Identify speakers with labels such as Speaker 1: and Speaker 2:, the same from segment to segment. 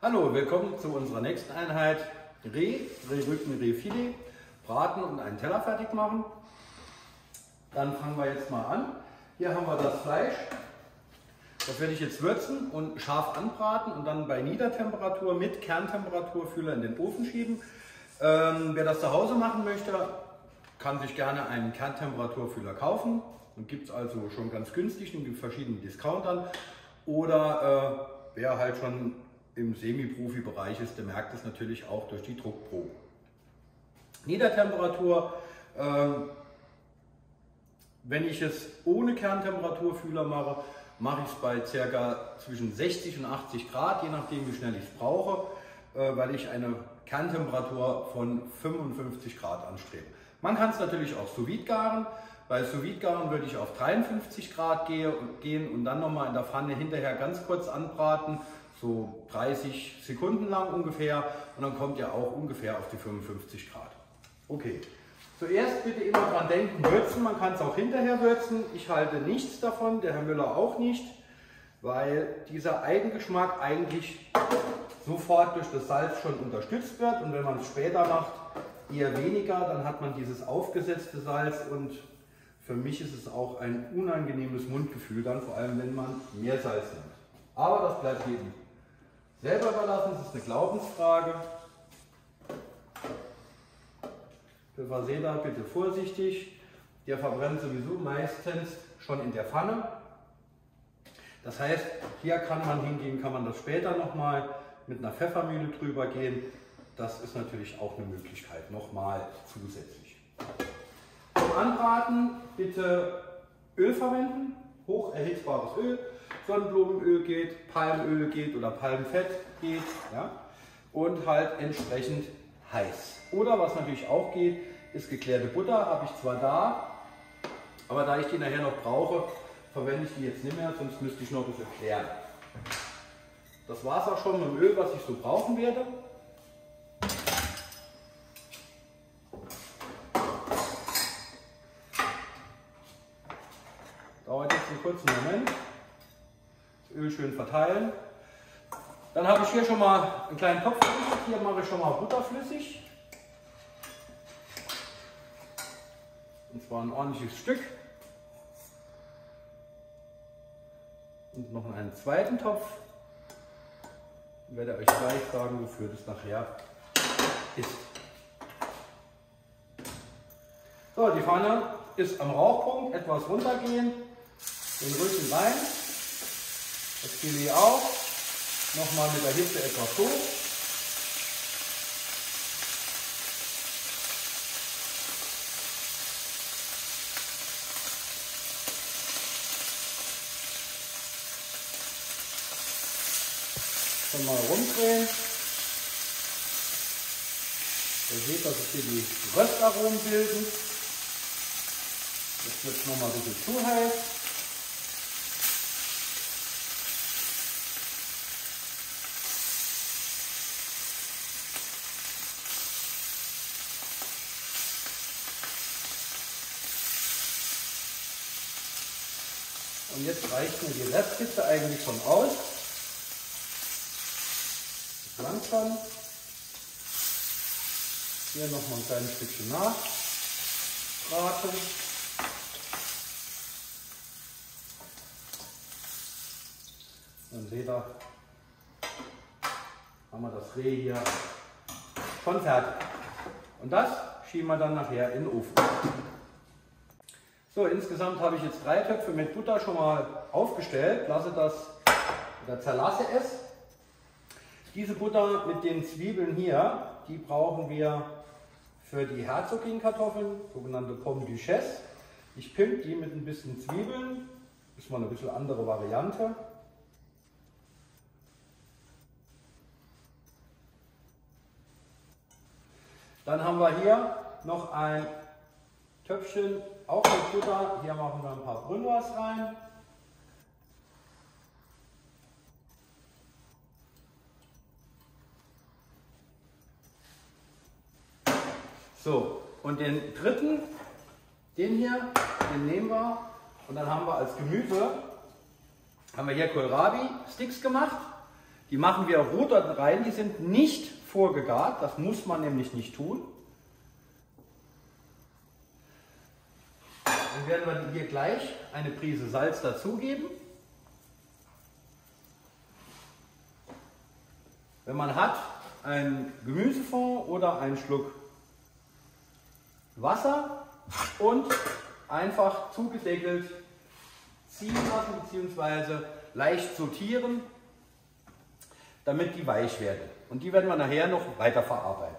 Speaker 1: Hallo, willkommen zu unserer nächsten Einheit. Reh, Rehrücken, Rehfilet, braten und einen Teller fertig machen. Dann fangen wir jetzt mal an. Hier haben wir das Fleisch. Das werde ich jetzt würzen und scharf anbraten und dann bei Niedertemperatur mit Kerntemperaturfühler in den Ofen schieben. Ähm, wer das zu Hause machen möchte, kann sich gerne einen Kerntemperaturfühler kaufen und gibt es also schon ganz günstig in verschiedenen Discountern. Oder äh, wer halt schon im Semi-Profi-Bereich ist, der merkt es natürlich auch durch die Druckprobe. Niedertemperatur, äh, wenn ich es ohne Kerntemperaturfühler mache, mache ich es bei ca. zwischen 60 und 80 Grad, je nachdem wie schnell ich es brauche, äh, weil ich eine Kerntemperatur von 55 Grad anstrebe. Man kann es natürlich auch sous garen. Bei sous würde ich auf 53 Grad gehen und dann nochmal in der Pfanne hinterher ganz kurz anbraten, so 30 Sekunden lang ungefähr. Und dann kommt ihr auch ungefähr auf die 55 Grad. Okay, zuerst bitte immer dran denken, würzen, man kann es auch hinterher würzen. Ich halte nichts davon, der Herr Müller auch nicht, weil dieser Eigengeschmack eigentlich sofort durch das Salz schon unterstützt wird. Und wenn man es später macht, eher weniger, dann hat man dieses aufgesetzte Salz und für mich ist es auch ein unangenehmes Mundgefühl dann, vor allem wenn man mehr Salz nimmt. Aber das bleibt jedem selber überlassen, das ist eine Glaubensfrage. Vaseda bitte vorsichtig, der verbrennt sowieso meistens schon in der Pfanne. Das heißt, hier kann man hingehen, kann man das später nochmal mit einer Pfeffermühle drüber gehen. Das ist natürlich auch eine Möglichkeit, nochmal zusätzlich. Zum Anbraten bitte Öl verwenden, hoch erhitzbares Öl. Sonnenblumenöl geht, Palmöl geht oder Palmfett geht. Ja? Und halt entsprechend heiß. Oder was natürlich auch geht, ist geklärte Butter. Habe ich zwar da, aber da ich die nachher noch brauche, verwende ich die jetzt nicht mehr, sonst müsste ich noch ein bisschen klären. Das war es auch schon mit dem Öl, was ich so brauchen werde. Dauert jetzt Moment. Das Öl schön verteilen. Dann habe ich hier schon mal einen kleinen Topf. Hier mache ich schon mal butterflüssig. Und zwar ein ordentliches Stück. Und noch einen zweiten Topf. Ich werde euch gleich sagen, wofür das nachher ist. So, die Pfanne ist am Rauchpunkt, etwas runtergehen, den Rücken rein, das Filet auch, nochmal mit der Hitze etwas hoch. Schon mal rumdrehen. Ihr seht, dass sich hier die Röstaromen bilden. Jetzt wird es nochmal ein bisschen zu jetzt reicht mir die Resthitze eigentlich schon aus. Langsam. Hier noch mal ein kleines Stückchen nachbraten. Dann seht ihr, haben wir das Reh hier schon fertig. Und das schieben wir dann nachher in den Ofen. So, insgesamt habe ich jetzt drei Töpfe mit Butter schon mal aufgestellt. Lasse das oder zerlasse es. Diese Butter mit den Zwiebeln hier, die brauchen wir für die Herzogin-Kartoffeln, sogenannte Pomme Duchesse. Ich pimpe die mit ein bisschen Zwiebeln. Ist mal eine bisschen andere Variante. Dann haben wir hier noch ein Töpfchen, auch mit Butter. Hier machen wir ein paar Brünnwas rein. So, und den dritten, den hier, den nehmen wir und dann haben wir als Gemüse, haben wir hier Kohlrabi-Sticks gemacht. Die machen wir dort rein, die sind nicht vorgegart, das muss man nämlich nicht tun. Werden wir hier gleich eine Prise Salz dazugeben. Wenn man hat, ein Gemüsefond oder einen Schluck Wasser und einfach zugedeckelt ziehen lassen bzw. leicht sortieren, damit die weich werden. Und die werden wir nachher noch weiter verarbeiten.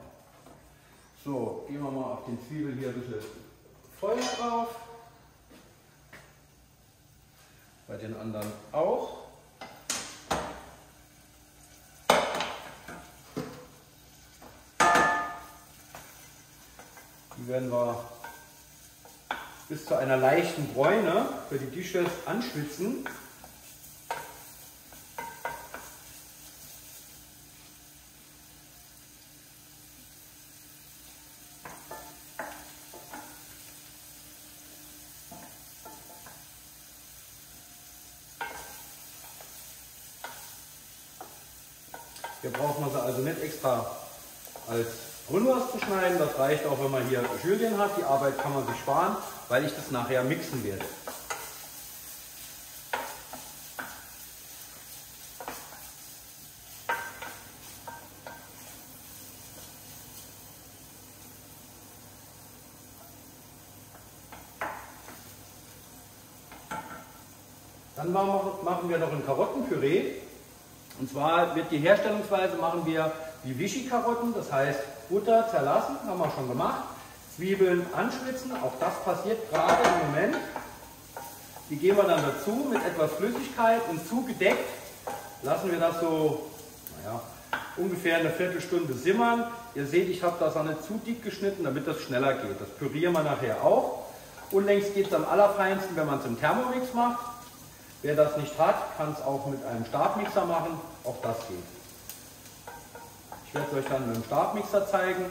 Speaker 1: So, gehen wir mal auf den Zwiebel hier ein bisschen Feuer drauf. Bei den anderen auch. Die werden wir bis zu einer leichten Bräune für die Dishes anschwitzen. Hier braucht man sie also nicht extra als Grünwurst zu schneiden. Das reicht auch, wenn man hier Julien hat. Die Arbeit kann man sich sparen, weil ich das nachher mixen werde. Dann machen wir noch ein Karottenpüree. Und zwar wird die Herstellungsweise machen wir wie Vichy-Karotten, das heißt Butter zerlassen, haben wir schon gemacht. Zwiebeln anschwitzen, auch das passiert gerade im Moment. Die geben wir dann dazu mit etwas Flüssigkeit und zugedeckt lassen wir das so naja, ungefähr eine Viertelstunde simmern. Ihr seht, ich habe das auch nicht zu dick geschnitten, damit das schneller geht. Das pürieren wir nachher auch. Unlängst geht es am allerfeinsten, wenn man es im Thermomix macht. Wer das nicht hat, kann es auch mit einem Stabmixer machen. Auch das geht. Ich werde es euch dann mit dem Stabmixer zeigen.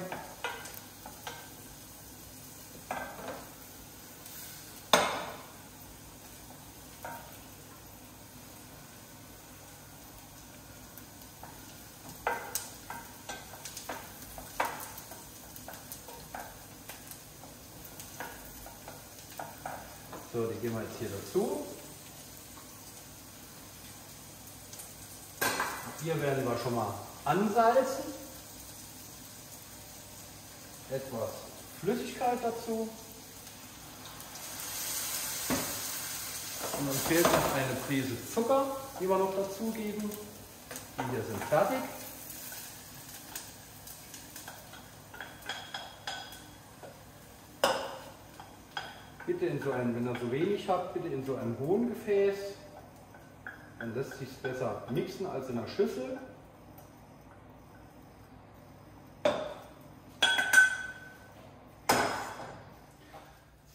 Speaker 1: So, die geben wir jetzt hier dazu. Hier werden wir schon mal ansalzen. Etwas Flüssigkeit dazu. Und dann fehlt noch eine Prise Zucker, die wir noch dazugeben. Die hier sind fertig. Bitte in so ein, wenn ihr so wenig habt, bitte in so einem hohen Gefäß. Dann lässt sich besser mixen als in einer Schüssel.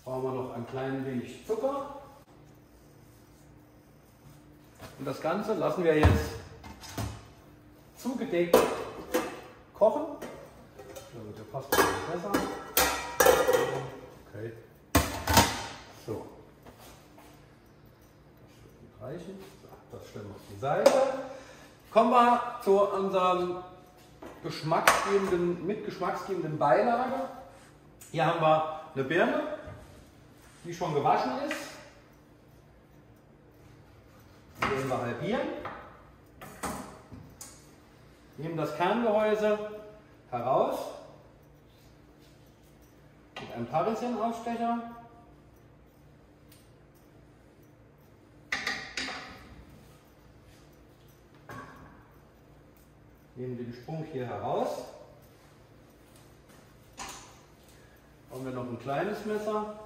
Speaker 1: Brauchen wir noch ein klein wenig Zucker. Und das Ganze lassen wir jetzt zugedeckt kochen. Also der passt besser. Reichen. So, das stellen wir auf die Seite. Kommen wir zu unserem geschmacksgebenden, mit geschmacksgebenden Beilage. Hier haben wir eine Birne, die schon gewaschen ist. Die werden wir halbieren. Nehmen das Kerngehäuse heraus mit einem Parisin-Ausstecher. Nehmen den Sprung hier heraus. Haben wir noch ein kleines Messer.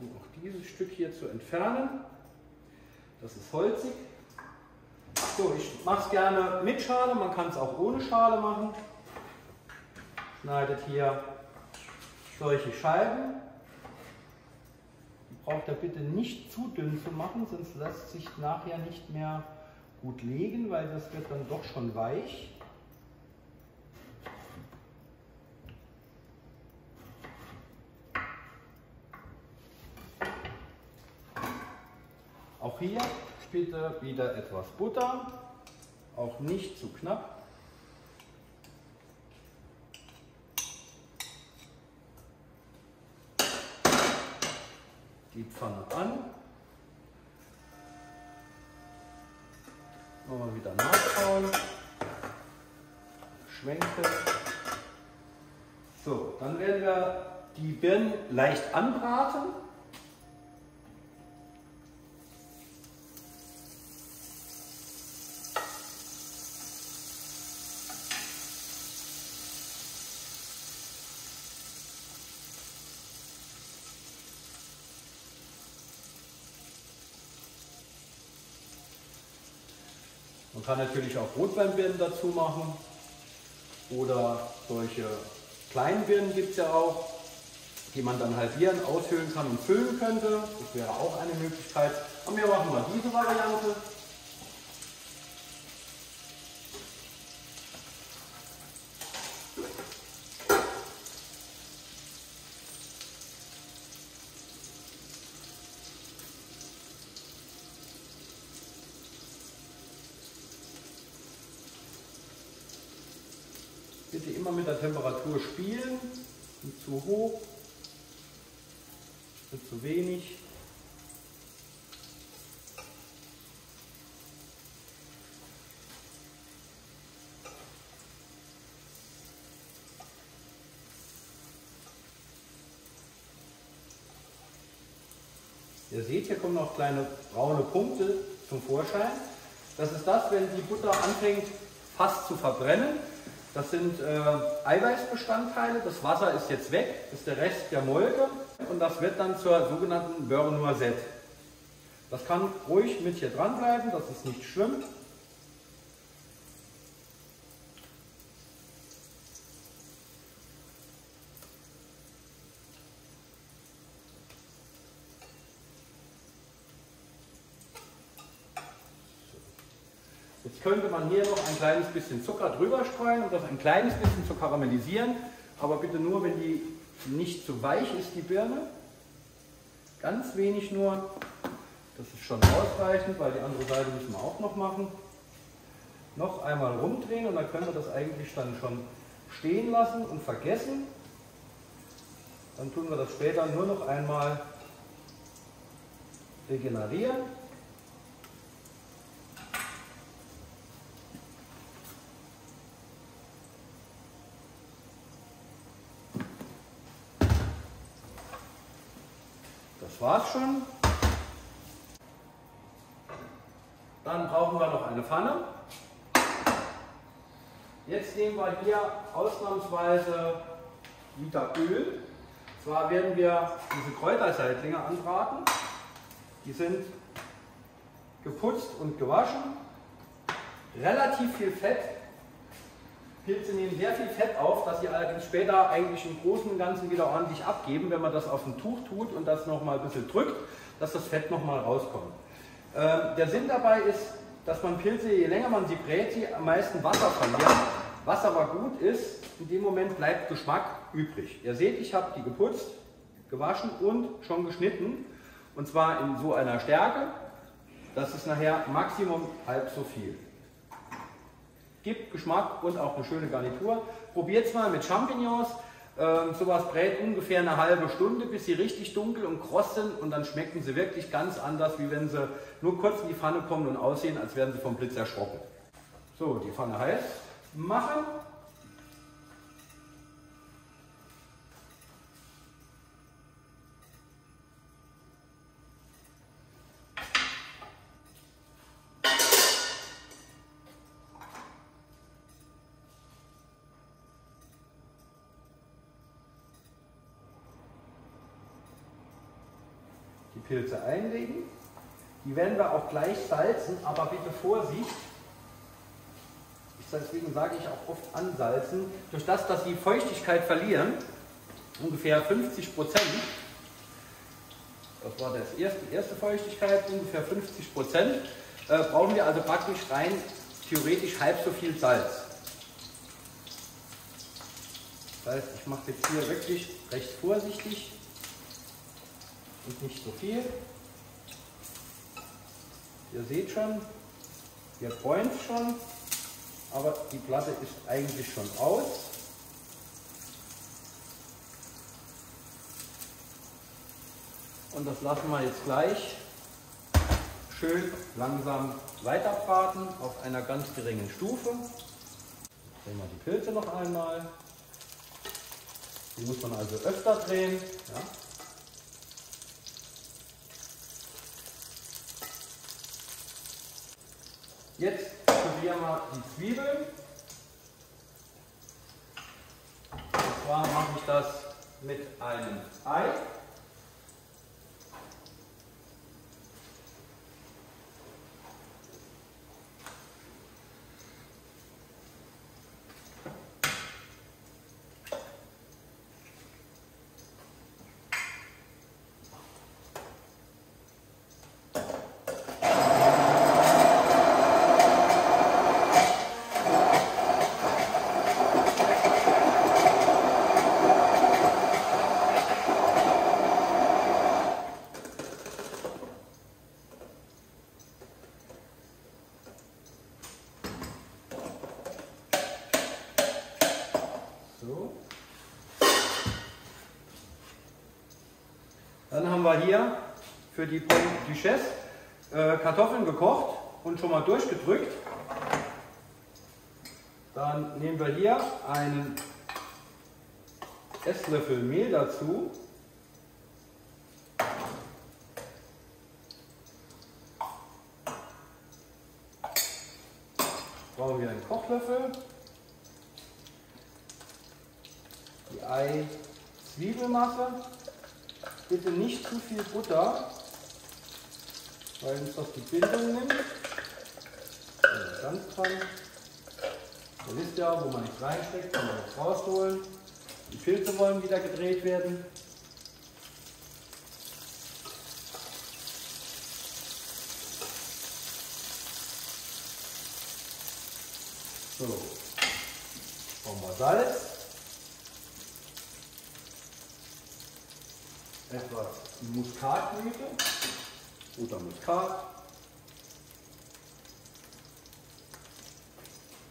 Speaker 1: Um auch dieses Stück hier zu entfernen. Das ist holzig. So, ich mache es gerne mit Schale, man kann es auch ohne Schale machen. Schneidet hier solche Scheiben braucht ihr bitte nicht zu dünn zu machen, sonst lässt sich nachher nicht mehr gut legen, weil das wird dann doch schon weich. Auch hier bitte wieder etwas Butter, auch nicht zu knapp. Die Pfanne an. Nochmal wieder nachschauen. Schwenken. So, dann werden wir die Birnen leicht anbraten. Kann natürlich auch Rotweinbirnen dazu machen oder solche kleinen Birnen gibt es ja auch, die man dann halbieren, aushöhlen kann und füllen könnte. Das wäre auch eine Möglichkeit. Und wir machen mal diese Variante. Bitte immer mit der Temperatur spielen, nicht hoch, nicht zu wenig. Ihr seht, hier kommen noch kleine braune Punkte zum Vorschein. Das ist das, wenn die Butter anfängt fast zu verbrennen. Das sind äh, Eiweißbestandteile. Das Wasser ist jetzt weg, das ist der Rest der Molke und das wird dann zur sogenannten Beurre Noisette. Das kann ruhig mit hier dranbleiben, dass es nicht schwimmt. Könnte man hier noch ein kleines bisschen Zucker drüber streuen und das ein kleines bisschen zu karamellisieren. Aber bitte nur, wenn die nicht zu weich ist, die Birne. Ganz wenig nur. Das ist schon ausreichend, weil die andere Seite müssen wir auch noch machen. Noch einmal rumdrehen und dann können wir das eigentlich dann schon stehen lassen und vergessen. Dann tun wir das später nur noch einmal regenerieren. Das war's schon. Dann brauchen wir noch eine Pfanne. Jetzt nehmen wir hier ausnahmsweise Liter Öl. Zwar werden wir diese Kräuterseitlinge anbraten. Die sind geputzt und gewaschen. Relativ viel Fett. Pilze nehmen sehr viel Fett auf, das sie allerdings später eigentlich im Großen und Ganzen wieder ordentlich abgeben, wenn man das auf ein Tuch tut und das nochmal ein bisschen drückt, dass das Fett nochmal rauskommt. Ähm, der Sinn dabei ist, dass man Pilze, je länger man sie brät, sie am meisten Wasser verlieren. Was aber gut ist, in dem Moment bleibt Geschmack übrig. Ihr seht, ich habe die geputzt, gewaschen und schon geschnitten. Und zwar in so einer Stärke, das ist nachher Maximum halb so viel. Gibt Geschmack und auch eine schöne Garnitur. Probiert es mal mit Champignons. Ähm, sowas brät ungefähr eine halbe Stunde, bis sie richtig dunkel und kross sind und dann schmecken sie wirklich ganz anders, wie wenn sie nur kurz in die Pfanne kommen und aussehen, als wären sie vom Blitz erschrocken. So, die Pfanne heiß. Machen. Pilze einlegen. Die werden wir auch gleich salzen, aber bitte Vorsicht. Deswegen sage ich auch oft ansalzen. Durch das, dass sie Feuchtigkeit verlieren, ungefähr 50 Prozent, das war das erste, erste Feuchtigkeit, ungefähr 50 Prozent, äh, brauchen wir also praktisch rein theoretisch halb so viel Salz. Das heißt, ich mache jetzt hier wirklich recht vorsichtig und nicht so viel. Ihr seht schon, hier bräunt schon, aber die Platte ist eigentlich schon aus. Und das lassen wir jetzt gleich schön langsam weiter braten auf einer ganz geringen Stufe. Drehen wir die Pilze noch einmal. Die muss man also öfter drehen. Ja. Jetzt probieren wir die Zwiebeln. Und zwar mache ich das mit einem Ei. Dann haben wir hier für die Duchesse äh, Kartoffeln gekocht und schon mal durchgedrückt. Dann nehmen wir hier einen Esslöffel Mehl dazu. Brauchen wir einen Kochlöffel. Die Ei-Zwiebelmasse. Bitte nicht zu viel Butter, weil uns das die Bildung nimmt. Also ganz dran. Ihr wisst ja, wo man nichts reinsteckt, kann man das rausholen. Die Pilze wollen wieder gedreht werden. So, brauchen wir Salz. Etwas Muskatblüte oder Muskat.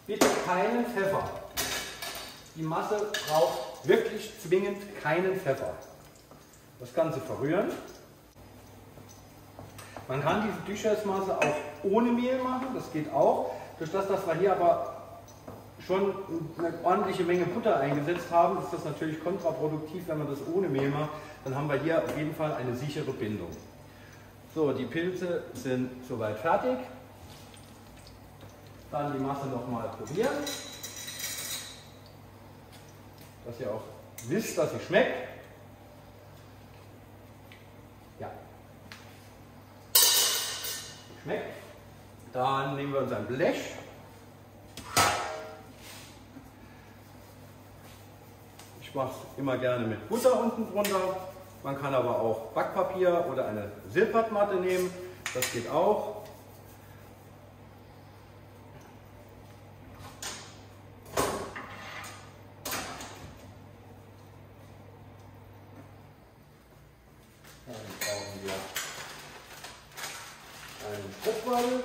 Speaker 1: Bitte keinen Pfeffer. Die Masse braucht wirklich zwingend keinen Pfeffer. Das Ganze verrühren. Man kann diese Duchesse-Masse auch ohne Mehl machen, das geht auch. Durch das, dass wir hier aber schon eine ordentliche Menge Butter eingesetzt haben, ist das natürlich kontraproduktiv, wenn man das ohne Mehl macht. Dann haben wir hier auf jeden Fall eine sichere Bindung. So, die Pilze sind soweit fertig. Dann die Masse nochmal probieren. Dass ihr auch wisst, dass sie schmeckt. Ja. Schmeckt. Dann nehmen wir uns ein Blech mache es immer gerne mit Butter unten drunter. Man kann aber auch Backpapier oder eine Silbermatte nehmen. Das geht auch. Dann brauchen wir einen Druckball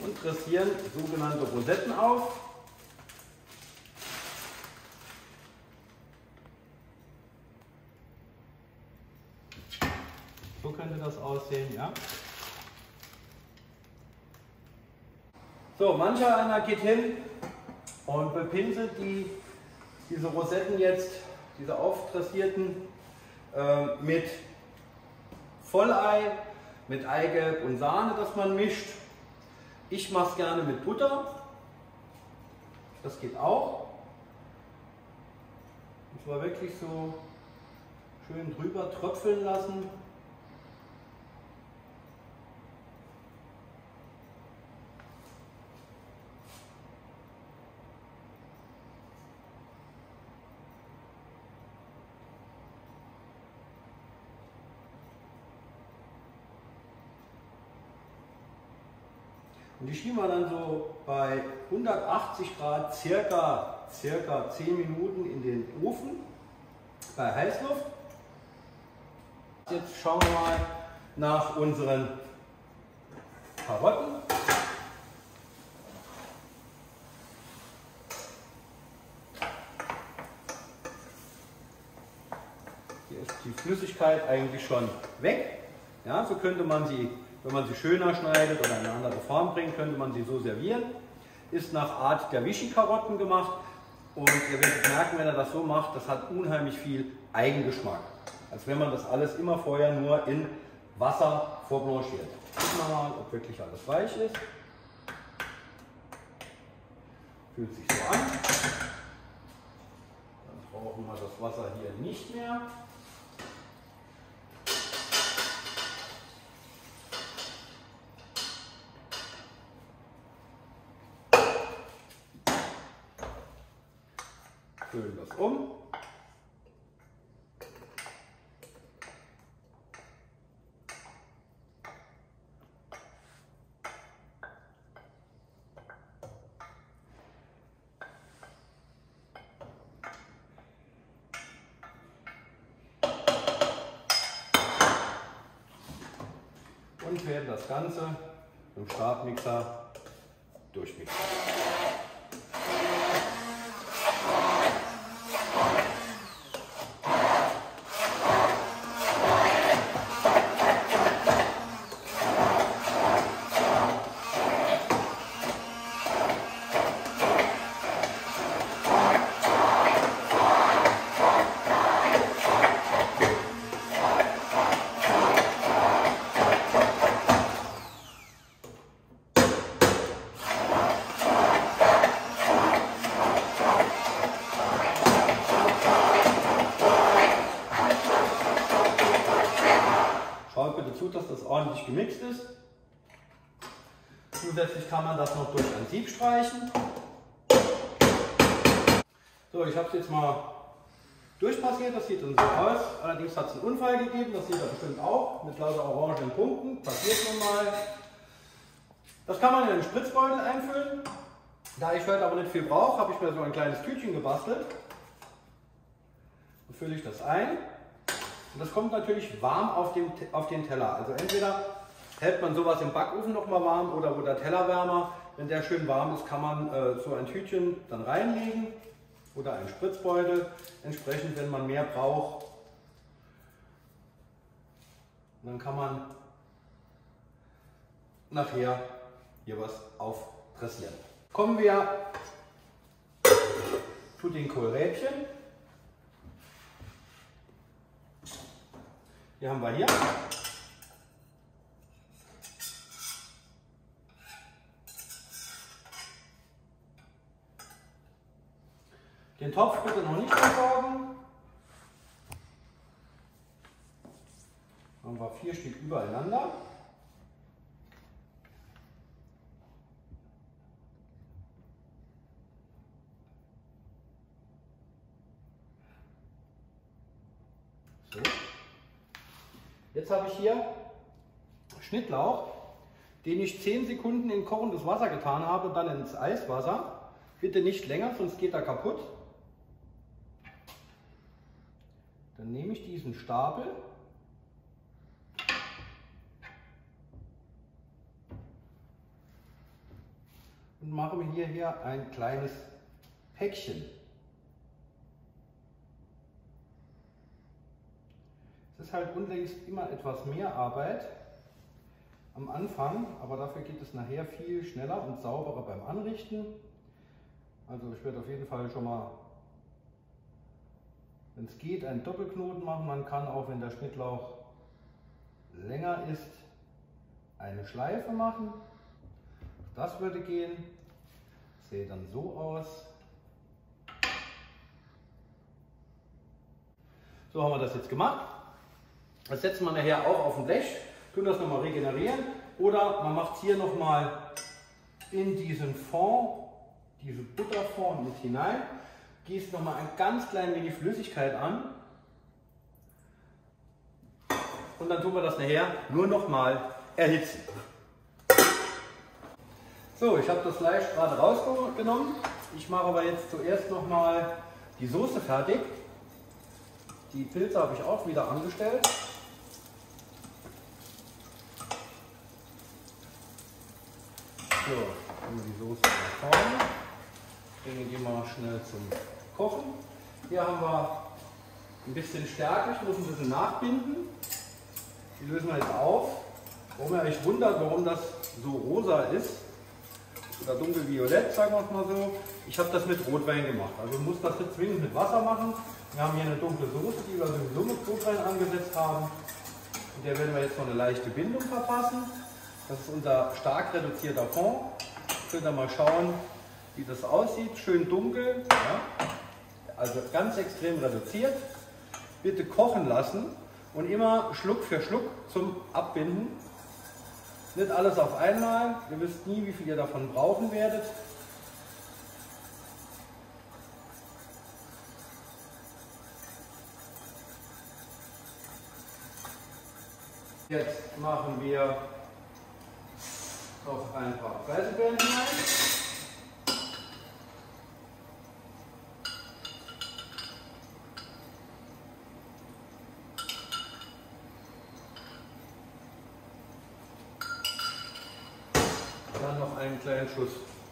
Speaker 1: und dressieren sogenannte Rosetten auf. So könnte das aussehen, ja. So, mancher einer geht hin und bepinselt die, diese Rosetten jetzt, diese auftrassierten, äh, mit Vollei, mit Eigelb und Sahne, das man mischt. Ich mache es gerne mit Butter. Das geht auch. Und zwar wirklich so schön drüber tröpfeln lassen. Und die schieben wir dann so bei 180 Grad circa, circa 10 Minuten in den Ofen bei Heißluft. Jetzt schauen wir mal nach unseren Karotten. Hier ist die Flüssigkeit eigentlich schon weg. Ja, so könnte man sie, wenn man sie schöner schneidet oder in eine andere Form bringt, könnte man sie so servieren. Ist nach Art der Vichy-Karotten gemacht. Und ihr werdet merken, wenn er das so macht, das hat unheimlich viel Eigengeschmack. Als wenn man das alles immer vorher nur in Wasser vorblanchiert. Gucken wir mal, ob wirklich alles weich ist. Fühlt sich so an. Dann brauchen wir das Wasser hier nicht mehr. Füllen das um. und werden das Ganze im Stabmixer durchmixen. Dass das ordentlich gemixt ist. Zusätzlich kann man das noch durch ein Sieb streichen. So, ich habe es jetzt mal durchpassiert, das sieht dann so aus. Allerdings hat es einen Unfall gegeben, das sieht er bestimmt auch, mit lauter orangenen Punkten, passiert nun mal. Das kann man in einen Spritzbeutel einfüllen. Da ich heute aber nicht viel brauche, habe ich mir so ein kleines Tütchen gebastelt. So fülle ich das ein. Und das kommt natürlich warm auf den, auf den Teller. Also entweder hält man sowas im Backofen noch mal warm oder wo der Teller wärmer. Wenn der schön warm ist, kann man äh, so ein Tütchen dann reinlegen oder einen Spritzbeutel. Entsprechend, wenn man mehr braucht, dann kann man nachher hier was aufpressieren. Kommen wir zu den Kohlräbchen. Die haben wir hier. Den Topf bitte noch nicht versorgen. Haben wir vier Stück übereinander. So. Jetzt habe ich hier Schnittlauch, den ich 10 Sekunden in kochendes Wasser getan habe, dann ins Eiswasser. Bitte nicht länger, sonst geht er kaputt. Dann nehme ich diesen Stapel und mache mir hierher ein kleines Päckchen. Ist halt unlängst immer etwas mehr Arbeit am Anfang, aber dafür geht es nachher viel schneller und sauberer beim Anrichten. Also ich werde auf jeden Fall schon mal, wenn es geht, einen Doppelknoten machen. Man kann auch, wenn der Schnittlauch länger ist, eine Schleife machen. Das würde gehen. Sieht dann so aus. So haben wir das jetzt gemacht. Das setzen wir nachher auch auf ein Blech, tun das nochmal regenerieren oder man macht hier nochmal in diesen Fond, diese Butterfond mit hinein, gießt nochmal ein ganz klein wenig Flüssigkeit an und dann tun wir das nachher nur nochmal erhitzen. So, ich habe das Fleisch gerade rausgenommen. Ich mache aber jetzt zuerst nochmal die Soße fertig. Die Pilze habe ich auch wieder angestellt. So, nehmen wir die Soße nach vorne. Bringen die mal schnell zum Kochen. Hier haben wir ein bisschen Stärke, ich muss ein bisschen nachbinden. Die lösen wir jetzt auf. Warum ihr euch wundert, warum das so rosa ist, oder dunkelviolett, sagen wir es mal so. Ich habe das mit Rotwein gemacht. Also muss das nicht zwingend mit Wasser machen. Wir haben hier eine dunkle Soße, die wir sowieso mit Rotwein angesetzt haben. Und der werden wir jetzt noch eine leichte Bindung verpassen. Das ist unser stark reduzierter Fond. Könnt ihr mal schauen, wie das aussieht. Schön dunkel. Ja. Also ganz extrem reduziert. Bitte kochen lassen und immer Schluck für Schluck zum Abbinden. Nicht alles auf einmal. Ihr wisst nie, wie viel ihr davon brauchen werdet. Jetzt machen wir noch ein paar Preiselbeeren hinein. Dann noch einen kleinen Schuss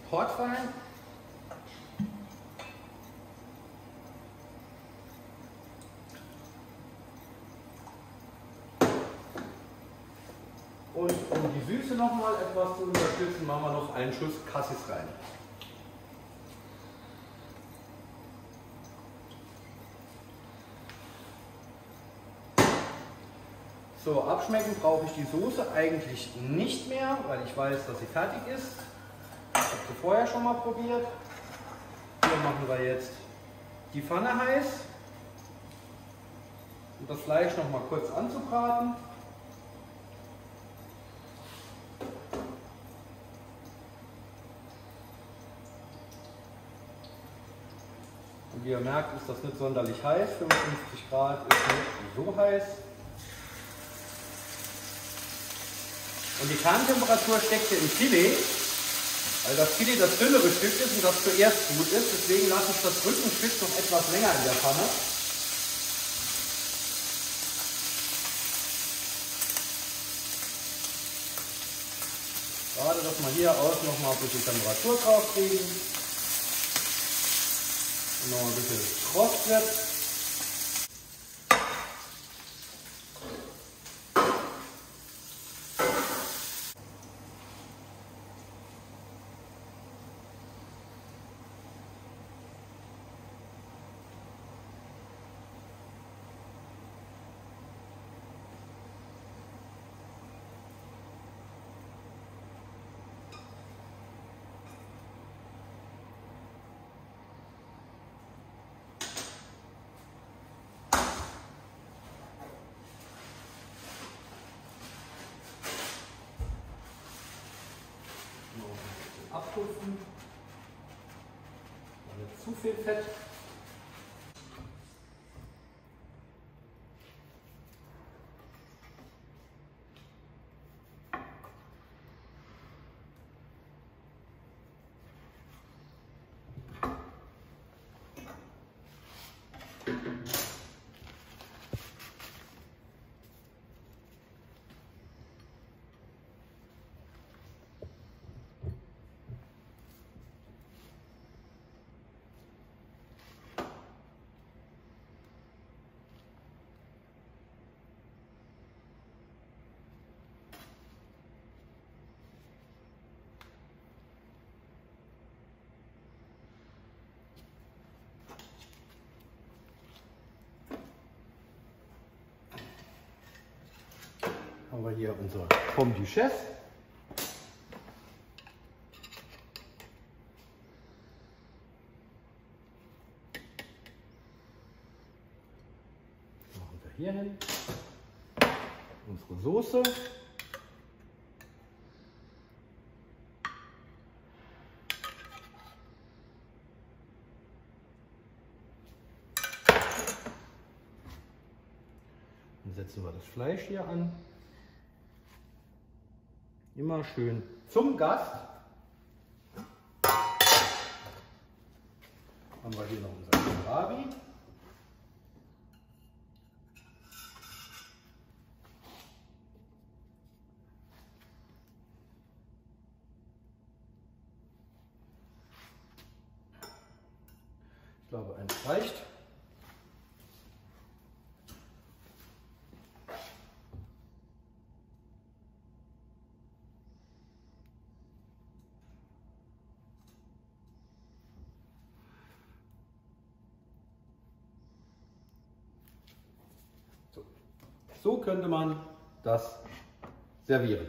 Speaker 1: Portwein. Und um die Süße etwas zu unterstützen, machen wir noch einen Schuss Cassis rein. So, abschmecken brauche ich die Soße eigentlich nicht mehr, weil ich weiß, dass sie fertig ist. Ich habe sie vorher schon mal probiert. Hier machen wir jetzt die Pfanne heiß, um das Fleisch noch mal kurz anzubraten. Wie ihr merkt, ist das nicht sonderlich heiß. 55 Grad ist nicht so heiß. Und die Kerntemperatur steckt hier im Filet, weil das Filet das dünnere Stück ist und das zuerst gut ist. Deswegen lasse ich das Rückenstück noch etwas länger in der Pfanne. Gerade, dass wir hier aus noch mal ein bisschen Temperatur drauf kriegen. Und noch ein bisschen kross abtupfen. Nicht zu viel Fett. Haben wir hier unser Pomme du Chef. Machen wir hier hin. Unsere Soße. Dann setzen wir das Fleisch hier an. Immer schön zum Gast. Haben wir hier noch unser Kohlrabi. Ich glaube, eins reicht. So könnte man das servieren.